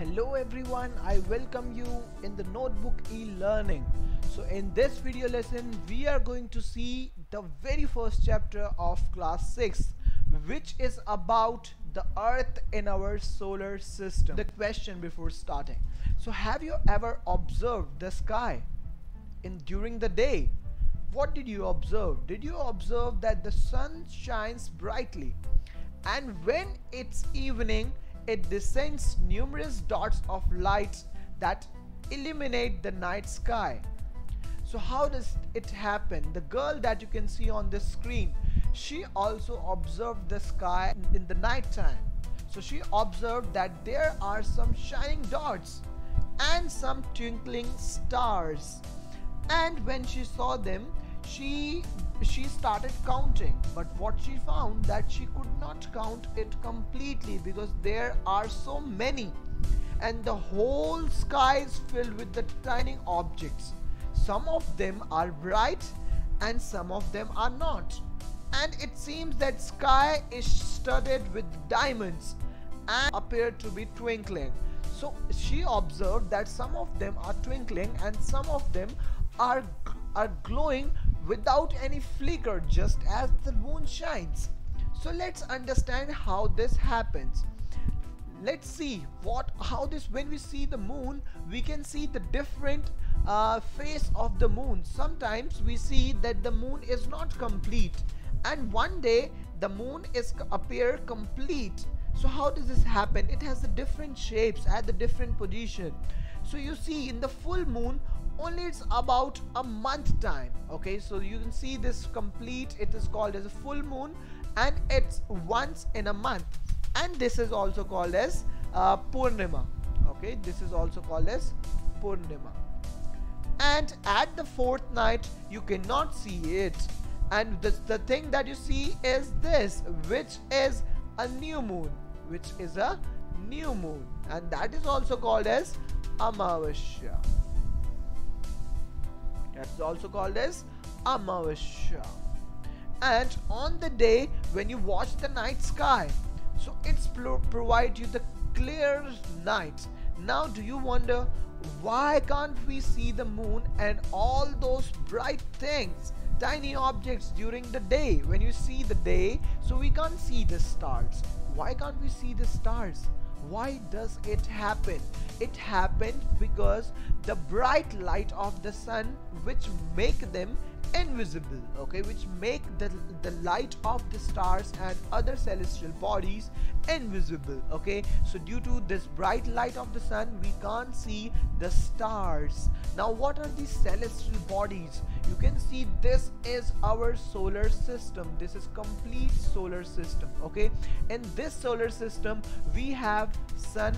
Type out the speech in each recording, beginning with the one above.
Hello everyone, I welcome you in the notebook e-learning. So in this video lesson, we are going to see the very first chapter of class 6 which is about the earth in our solar system. The question before starting. So have you ever observed the sky in during the day? What did you observe? Did you observe that the sun shines brightly and when it's evening it descends numerous dots of light that illuminate the night sky. So how does it happen? The girl that you can see on the screen, she also observed the sky in the night time. So she observed that there are some shining dots and some twinkling stars. And when she saw them, she she started counting but what she found that she could not count it completely because there are so many. And the whole sky is filled with the tiny objects. Some of them are bright and some of them are not. And it seems that sky is studded with diamonds and appear to be twinkling. So she observed that some of them are twinkling and some of them are are glowing without any flicker just as the moon shines. So let's understand how this happens. Let's see what how this when we see the moon we can see the different uh, face of the moon. Sometimes we see that the moon is not complete and one day the moon is appear complete. So how does this happen? It has the different shapes at the different position. So you see in the full moon only it's about a month time okay? So you can see this complete it is called as a full moon and it's once in a month. And this is also called as uh, Purnima okay? This is also called as Purnima. And at the fourth night you cannot see it. And this, the thing that you see is this which is a new moon which is a new moon. And that is also called as Amavasya that's also called as Amavasya. And on the day when you watch the night sky, so it's pro provide you the clear night. Now do you wonder why can't we see the moon and all those bright things? tiny objects during the day when you see the day so we can't see the stars why can't we see the stars why does it happen? It happened because the bright light of the sun which make them invisible okay which make the, the light of the stars and other celestial bodies invisible okay? So due to this bright light of the sun we can't see the stars. Now what are these celestial bodies? You can see this is our solar system. This is complete solar system okay? In this solar system we have sun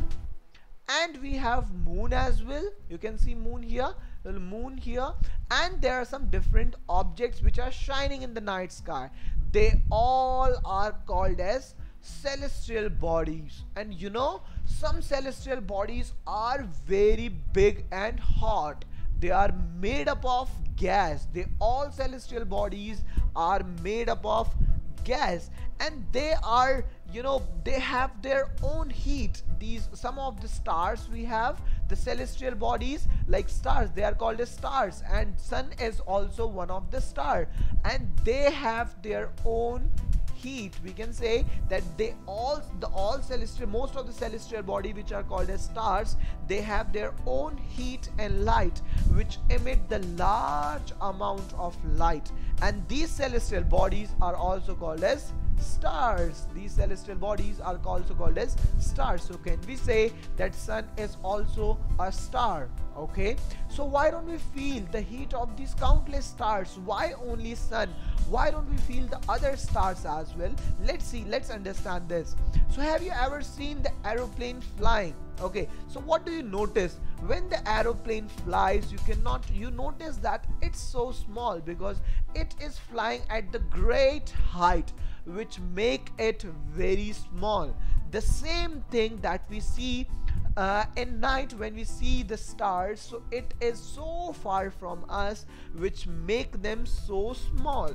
and we have moon as well. You can see moon here the moon here and there are some different objects which are shining in the night sky. They all are called as celestial bodies. And you know some celestial bodies are very big and hot. They are made up of gas. They all celestial bodies are made up of gas and they are you know they have their own heat. These some of the stars we have the celestial bodies like stars they are called as stars and sun is also one of the star. And they have their own heat we can say that they all the all celestial most of the celestial body which are called as stars they have their own heat and light which emit the large amount of light. And these celestial bodies are also called as stars. These celestial bodies are also called as stars. So can we say that sun is also a star okay? So why don't we feel the heat of these countless stars? Why only sun? Why don't we feel the other stars as well? Let's see let's understand this. So have you ever seen the aeroplane flying? Okay so what do you notice? When the aeroplane flies you cannot you notice that it's so small because it is flying at the great height which make it very small. The same thing that we see uh, in night when we see the stars so it is so far from us which make them so small.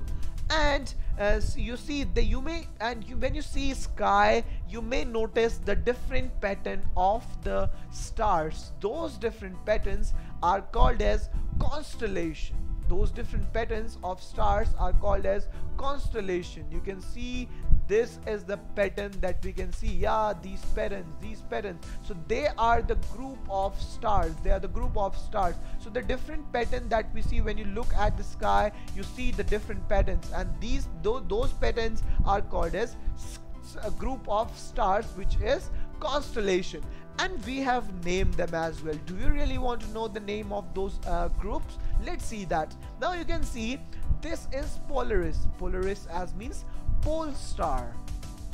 And as you see the you may and you, when you see sky you may notice the different pattern of the stars. Those different patterns are called as constellation those different patterns of stars are called as constellation. You can see this is the pattern that we can see. Yeah these patterns these patterns. So they are the group of stars. They are the group of stars. So the different pattern that we see when you look at the sky you see the different patterns. And these those, those patterns are called as a group of stars which is constellation. And we have named them as well. Do you really want to know the name of those uh, groups let's see that. Now you can see this is Polaris. Polaris as means pole star.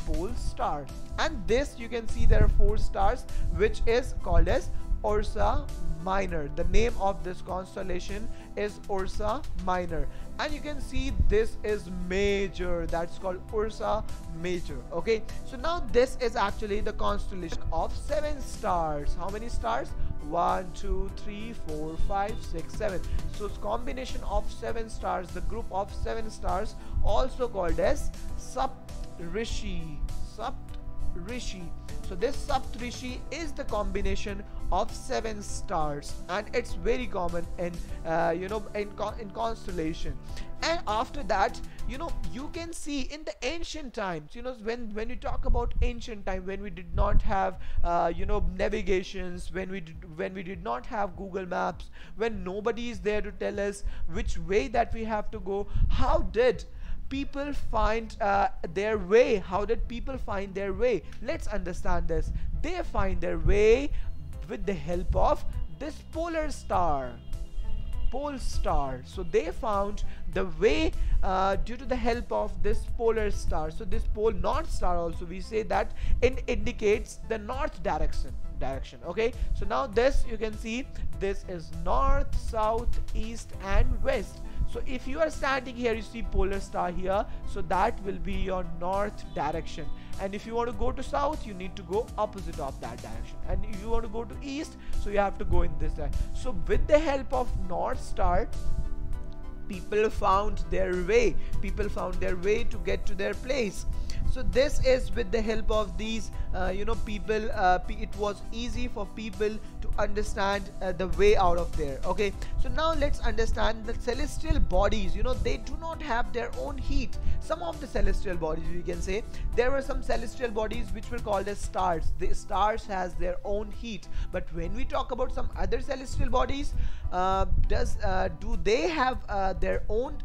Pole star. And this you can see there are four stars which is called as Ursa Minor. The name of this constellation is Ursa Minor. And you can see this is major. That's called Ursa Major. Okay. So now this is actually the constellation of seven stars. How many stars one two three four five six seven. So it's combination of seven stars the group of seven stars also called as Saptarishi Saptarishi so this Saptarishi is the combination of seven stars and it's very common in uh, you know in, in constellation. And after that you know you can see in the ancient times you know when when we talk about ancient time when we did not have uh, you know navigations when we did, when we did not have google maps when nobody is there to tell us which way that we have to go how did people find uh, their way. How did people find their way? Let's understand this. They find their way with the help of this polar star. Pole star. So they found the way uh, due to the help of this polar star. So this pole north star also we say that it indicates the north direction direction okay? So now this you can see this is north south east and west so if you are standing here you see polar star here. So that will be your north direction. And if you want to go to south you need to go opposite of that direction. And if you want to go to east so you have to go in this direction. So with the help of north star people found their way. People found their way to get to their place so this is with the help of these uh, you know people uh, it was easy for people to understand uh, the way out of there okay? So now let's understand the celestial bodies. You know they do not have their own heat. Some of the celestial bodies we can say there were some celestial bodies which were called as stars. The stars has their own heat. But when we talk about some other celestial bodies uh, does uh, do they have uh, their own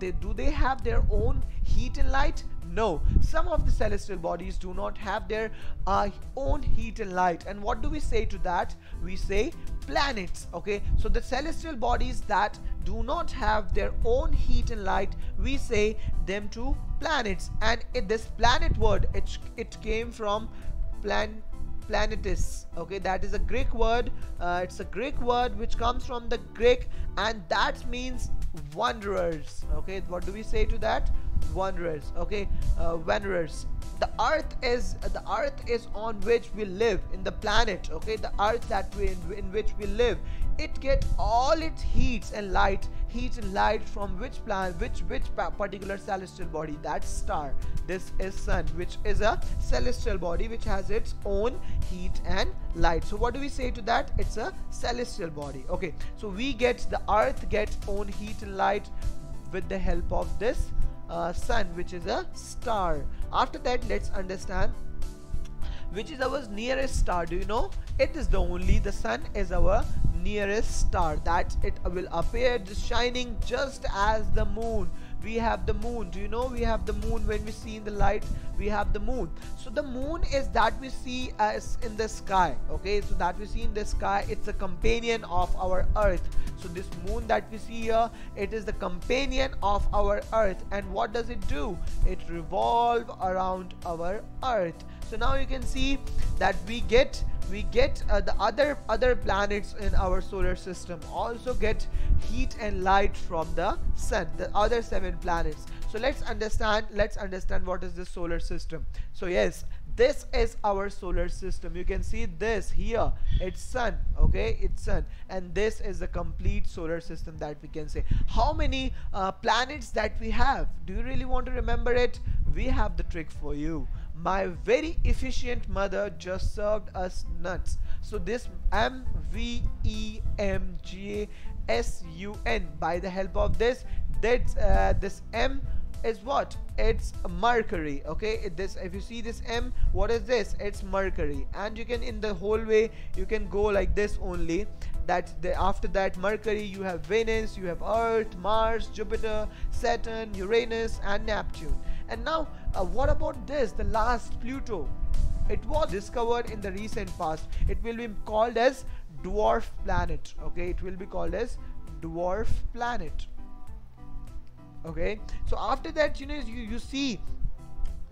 they do they have their own heat and light no, some of the celestial bodies do not have their uh, own heat and light. And what do we say to that? We say planets. Okay, so the celestial bodies that do not have their own heat and light, we say them to planets. And it, this planet word, it, it came from plan planetis okay that is a greek word uh, it's a greek word which comes from the greek and that means wanderers okay what do we say to that wanderers okay? Uh, wanderers. The earth is the earth is on which we live in the planet okay? The earth that we in, in which we live. It get all its heats and light heat and light from which planet which which particular celestial body? That star. This is sun which is a celestial body which has its own heat and light. So what do we say to that? It's a celestial body okay? So we get the earth gets own heat and light with the help of this uh, sun which is a star. After that let's understand which is our nearest star. Do you know? It is the only the sun is our nearest star. That it will appear just shining just as the moon. We have the moon. Do you know we have the moon when we see in the light we have the moon. So the moon is that we see as in the sky okay? So that we see in the sky it's a companion of our earth. So this moon that we see here it is the companion of our earth. And what does it do? It revolve around our earth. So now you can see that we get we get uh, the other other planets in our solar system also get heat and light from the sun the other seven planets so let's understand let's understand what is the solar system. So yes this is our solar system. You can see this here. It's sun okay? It's sun. And this is the complete solar system that we can say. How many uh, planets that we have? Do you really want to remember it? We have the trick for you. My very efficient mother just served us nuts. So this m v e m g a s u n. By the help of this that's uh, this m is what? It's mercury okay? This if you see this m what is this? It's mercury. And you can in the whole way you can go like this only. That the, after that mercury you have venus you have earth mars jupiter saturn uranus and neptune. And now uh, what about this the last pluto? It was discovered in the recent past. It will be called as dwarf planet okay? It will be called as dwarf planet okay? So after that you know you, you see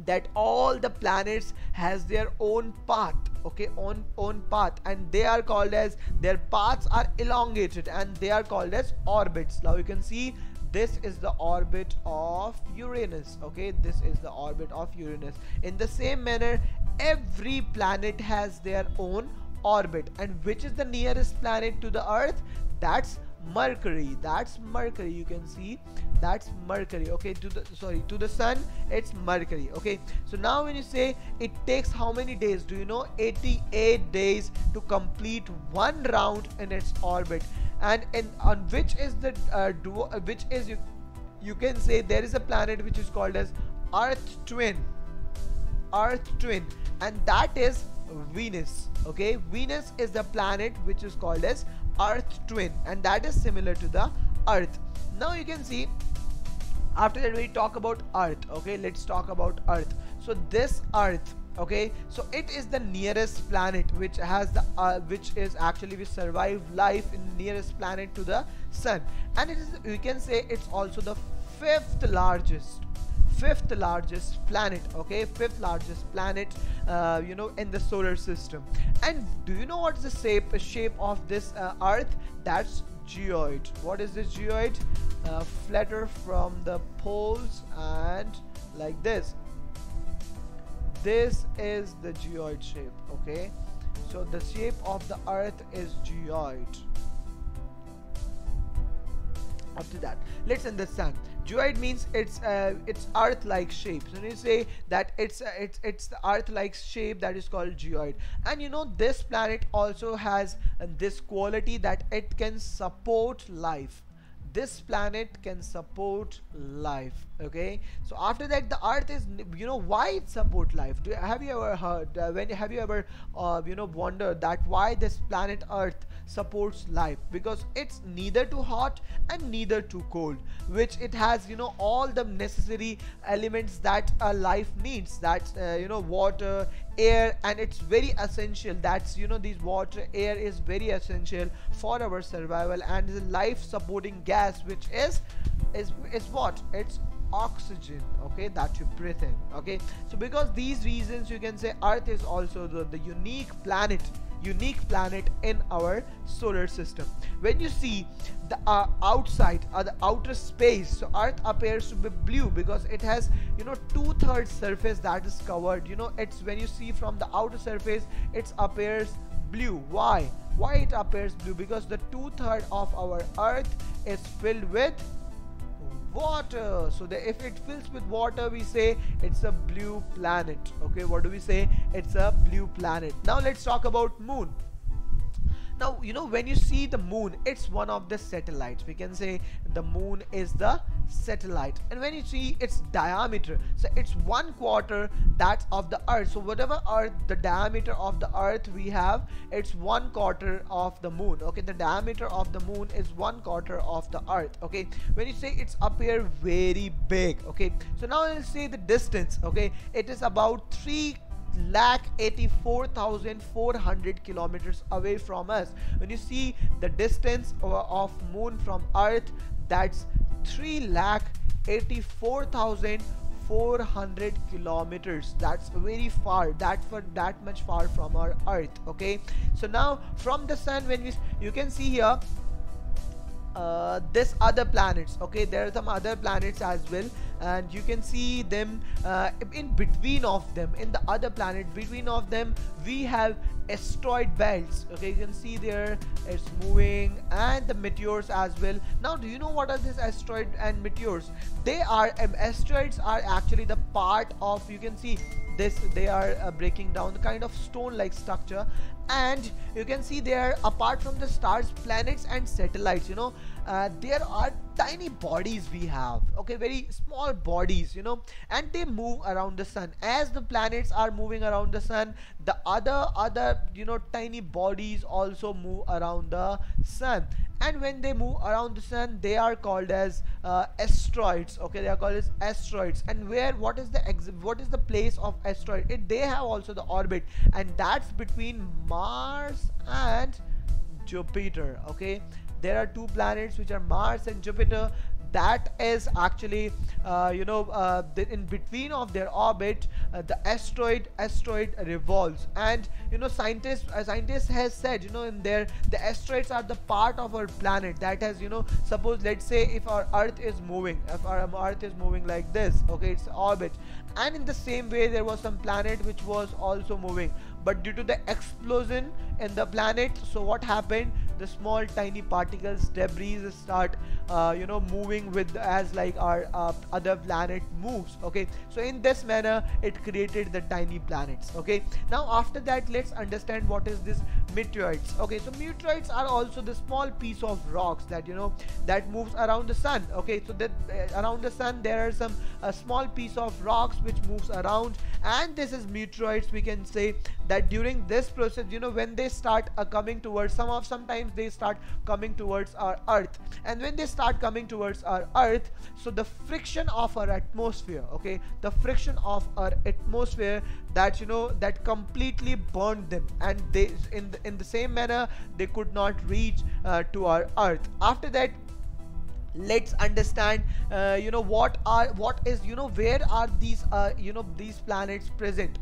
that all the planets has their own path okay? On own path. And they are called as their paths are elongated and they are called as orbits. Now you can see this is the orbit of Uranus okay? This is the orbit of Uranus. In the same manner every planet has their own orbit. And which is the nearest planet to the earth? That's mercury. That's mercury you can see. That's mercury okay? To the sorry to the sun it's mercury okay? So now when you say it takes how many days? Do you know? 88 days to complete one round in its orbit. And in on which is the uh, duo, uh, which is you you can say there is a planet which is called as earth twin. Earth twin. And that is venus okay? Venus is the planet which is called as earth twin and that is similar to the earth. Now you can see after that we talk about earth okay? Let's talk about earth. So this earth okay? So it is the nearest planet which has the uh, which is actually we survive life in nearest planet to the sun. And it is we can say it's also the fifth largest fifth largest planet okay? Fifth largest planet uh, you know in the solar system. And do you know what's the shape shape of this uh, earth? That's geoid. What is this geoid? Uh, flatter from the poles and like this. This is the geoid shape okay? So the shape of the earth is geoid after that. Let's understand. Geoid means it's uh, it's earth-like shape. So you say that it's uh, it's it's the earth-like shape that is called geoid and you know this planet also has uh, this quality that it can support life this planet can support life okay? So after that the earth is you know why it support life? Do have you ever heard uh, when have you ever uh, you know wondered that why this planet earth supports life? Because it's neither too hot and neither too cold which it has you know all the necessary elements that a life needs that uh, you know water air and it's very essential that's you know these water air is very essential for our survival and the life supporting gas which is is is what? It's oxygen okay that you breathe in okay? So because these reasons you can say earth is also the, the unique planet unique planet in our solar system. When you see the uh, outside or uh, the outer space so earth appears to be blue because it has you know two-thirds surface that is covered. You know it's when you see from the outer surface it appears blue. Why? Why it appears blue? Because the two-third of our earth is filled with water. So the, if it fills with water we say it's a blue planet. Okay what do we say? It's a blue planet. Now let's talk about moon. Now you know when you see the moon it's one of the satellites. We can say the moon is the satellite. And when you see its diameter so it's one quarter that of the earth. So whatever earth the diameter of the earth we have it's one quarter of the moon okay? The diameter of the moon is one quarter of the earth okay? When you say it's up here very big okay? So now let's say the distance okay? It is about three lakh 84,400 kilometers away from us. When you see the distance of moon from earth that's 3 lakh 84,400 kilometers. That's very far. That for that much far from our earth okay? So now from the sun when we you can see here uh, this other planets okay? There are some other planets as well and you can see them uh, in between of them. In the other planet between of them we have asteroid belts. Okay you can see there it's moving and the meteors as well. Now do you know what are these asteroid and meteors? They are um, asteroids are actually the part of you can see this they are uh, breaking down the kind of stone like structure. And you can see there apart from the stars planets and satellites you know. Uh, there are tiny bodies we have okay very small bodies you know and they move around the sun. As the planets are moving around the sun the other other you know tiny bodies also move around the sun. And when they move around the sun they are called as uh, asteroids okay they are called as asteroids. And where what is the what is the place of asteroid? It they have also the orbit and that's between mars and jupiter okay there are two planets which are Mars and Jupiter that is actually uh, you know uh, in between of their orbit uh, the asteroid asteroid revolves. And you know scientists uh, scientists has said you know in there the asteroids are the part of our planet that has you know suppose let's say if our earth is moving if our earth is moving like this okay it's orbit. And in the same way there was some planet which was also moving. But due to the explosion in the planet so what happened the small tiny particles debris start uh, you know moving with as like our uh, other planet moves okay? So in this manner it created the tiny planets okay? Now after that let's understand what is this meteoroids okay so meteoroids are also the small piece of rocks that you know that moves around the sun. Okay so that uh, around the sun there are some a small piece of rocks which moves around. And this is meteoroids we can say that during this process you know when they start uh, coming towards some of sometimes they start coming towards our earth. And when they start coming towards our earth so the friction of our atmosphere okay the friction of our atmosphere that you know that completely burned them. And they in the, in the same manner they could not reach uh, to our earth. After that let's understand uh, you know what are what is you know where are these uh, you know these planets present?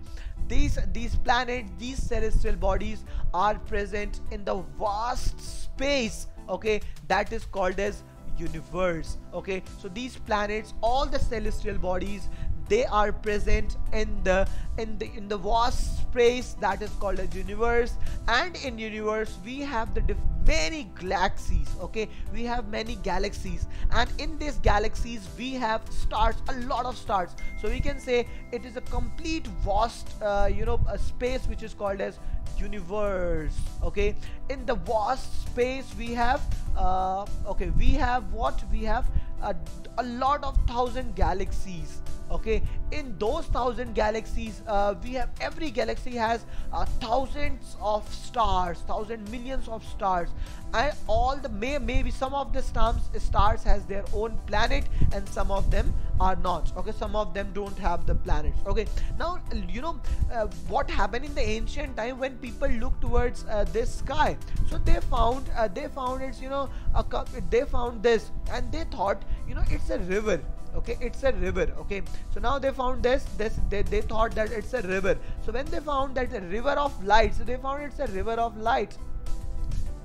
These these planets these celestial bodies are present in the vast space okay that is called as universe okay? So these planets all the celestial bodies they are present in the in the in the vast space that is called as universe. And in universe we have the many galaxies okay? We have many galaxies. And in these galaxies we have stars a lot of stars. So we can say it is a complete vast uh, you know a space which is called as universe okay? In the vast space we have uh, okay we have what? We have a, a lot of thousand galaxies okay in those thousand galaxies uh, we have every galaxy has uh, thousands of stars thousand millions of stars. And all the may maybe some of the stars stars has their own planet and some of them are not. Okay some of them don't have the planets okay now you know uh, what happened in the ancient time when people look towards uh, this sky? So they found uh, they found it's you know a they found this and they thought you know it's a river okay? It's a river okay? So now they found this this they, they thought that it's a river. So when they found that a river of light so they found it's a river of light.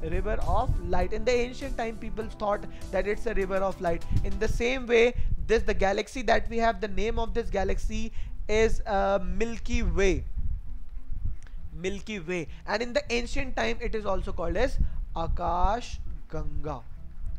River of light. In the ancient time people thought that it's a river of light. In the same way this the galaxy that we have the name of this galaxy is uh, milky way. Milky way. And in the ancient time it is also called as akash ganga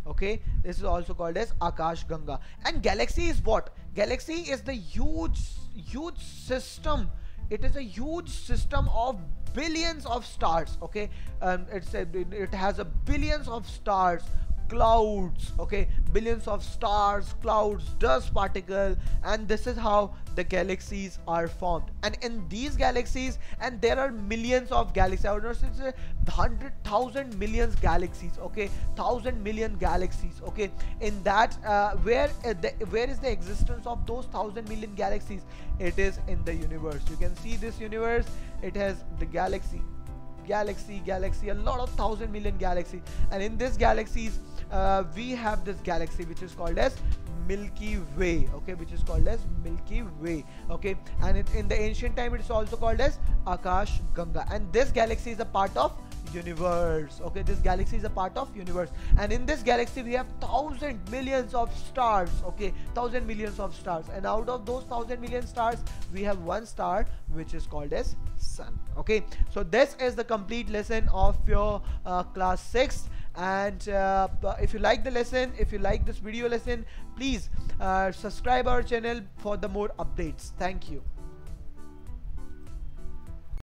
okay? This is also called as akash ganga. And galaxy is what? Galaxy is the huge huge system. It is a huge system of billions of stars. Okay? Um, it's a, it has a billions of stars clouds okay? Billions of stars clouds dust particle and this is how the galaxies are formed. And in these galaxies and there are millions of galaxies. I would not say hundred thousand millions galaxies okay? Thousand million galaxies okay? In that uh, where uh, the, where is the existence of those thousand million galaxies? It is in the universe. You can see this universe. It has the galaxy. Galaxy galaxy a lot of thousand million galaxies and in these galaxies uh, we have this galaxy which is called as Milky Way okay which is called as Milky Way okay? And it, in the ancient time it is also called as Akash Ganga. And this galaxy is a part of universe okay? This galaxy is a part of universe. And in this galaxy we have thousand millions of stars okay? Thousand millions of stars. And out of those thousand million stars we have one star which is called as sun okay? So this is the complete lesson of your uh, class 6 and uh, if you like the lesson if you like this video lesson please uh, subscribe our channel for the more updates. Thank you